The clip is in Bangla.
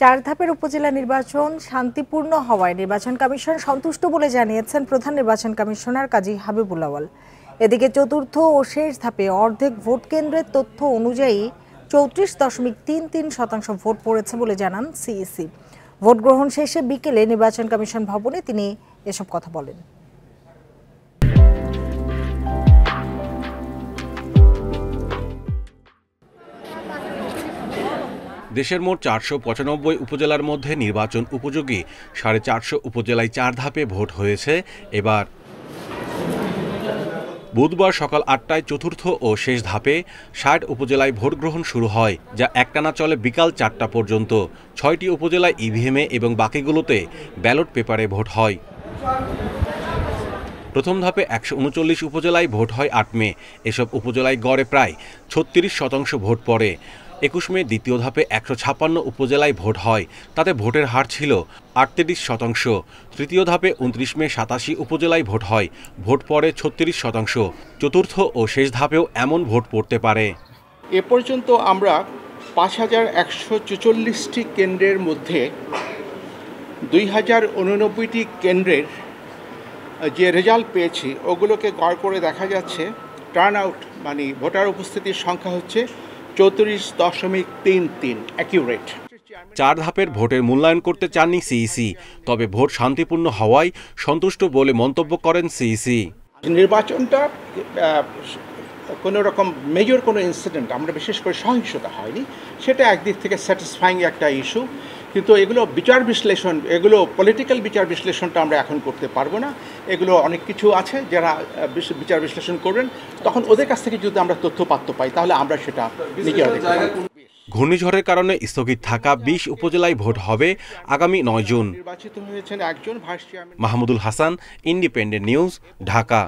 চার ধাপের উপজেলা নির্বাচন শান্তিপূর্ণ হওয়ায় নির্বাচন কমিশন সন্তুষ্ট বলে জানিয়েছেন প্রধান নির্বাচন কমিশনার কাজী হাবিবুল আওয়াল এদিকে চতুর্থ ও শেষ ধাপে অর্ধেক ভোট কেন্দ্রের তথ্য অনুযায়ী চৌত্রিশ দশমিক তিন তিন শতাংশ ভোট পড়েছে বলে জানান সিইসি। ভোট গ্রহণ শেষে বিকেলে নির্বাচন কমিশন ভবনে তিনি এসব কথা বলেন। দেশের মোট চারশো পঁচানব্বই উপজেলার মধ্যে নির্বাচন উপযোগী, সাড়ে চারশো উপজেলায় চার ধাপে ভোট হয়েছে এবার। বুধবার সকাল আটটায় চতুর্থ ও শেষ ধাপে ষাট উপজেলায় ভোট গ্রহণ শুরু হয়, যা একটানা চলে বিকাল চারটা পর্যন্ত। ছয়টি উপজেলায় ইভিএমে এবং বাকিগুলোতে ব্যালট পেপারে ভোট হয়। প্রথম ধাপে একশো উনচল্লিশ উপজেলায় ভোট হয় আট মে, এসব উপজেলায় গড়ে প্রায় ছত্রিশ শতাংশ ভোট পড়ে। একুশ মে দ্বিতীয় ধাপে একশো ছাপ্পান্ন উপজেলায় ভোট হয়। তাতে ভোটের হার ছিল আটত্রিশ শতাংশ। তৃতীয় ধাপে উনত্রিশ মে সাতাশি উপজেলায় ভোট হয়। ভোট পড়ে ছত্রিশ শতাংশ। চতুর্থ ও শেষ ধাপেও এমন ভোট পড়তে পারে। এ পর্যন্ত আমরা পাঁচ হাজার একশো চুচল্লিশটি কেন্দ্রের মধ্যে দুই হাজার উননব্বইটি কেন্দ্রের যে রেজাল্ট পেয়েছি, ওগুলোকে গড় করে দেখা যাচ্ছে। টার্ন আউট মানে ভোটার উপস্থিতির সংখ্যা হচ্ছে চৌত্রিশ দশমিক তিন তিন অ্যাকিউরেট চার ধাপের ভোটের মূল্যায়ন করতে চাননি সিইসি তবে ভোট শান্তিপূর্ণ হওয়ায় সন্তুষ্ট বলে মন্তব্য করেন সিইসি নির্বাচনটা আহ, কোনো রকম মেজর কোনো ইনসিডেন্ট আমরা বিশেষ করে সহিংসতা হয়নি সেটা একদিক থেকে স্যাটিসফাইং একটা ইস্যু কিন্তু এগুলো বিচার বিশ্লেষণ এগুলো পলিটিক্যাল বিচার বিশ্লেষণটা আমরা এখন করতে পারব না। এগুলো অনেক কিছু আছে যারা বিচার বিশ্লেষণ করবেন। তখন ওদের কাছ থেকে যদি আমরা তথ্য পাত্র পাই তাহলে আমরা সেটা নিজেরা ঘূর্ণিঝড়ের কারণে স্থগিত থাকা বিশ উপজেলায় ভোট হবে আগামী নয় জুন। নির্বাচিত হয়েছেন একজন vice chairman. Mahmudul Hasan Independent News Dhaka.